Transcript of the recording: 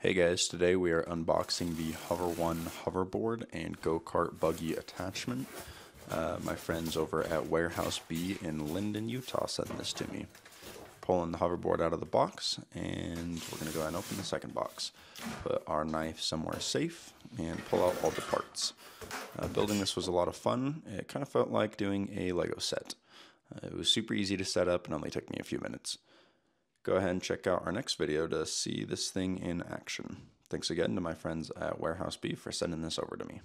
Hey guys, today we are unboxing the Hover One hoverboard and go-kart buggy attachment. Uh, my friends over at Warehouse B in Lindon, Utah sent this to me. Pulling the hoverboard out of the box and we're going to go ahead and open the second box. Put our knife somewhere safe and pull out all the parts. Uh, building this was a lot of fun. It kind of felt like doing a Lego set. Uh, it was super easy to set up and only took me a few minutes go ahead and check out our next video to see this thing in action. Thanks again to my friends at Warehouse B for sending this over to me.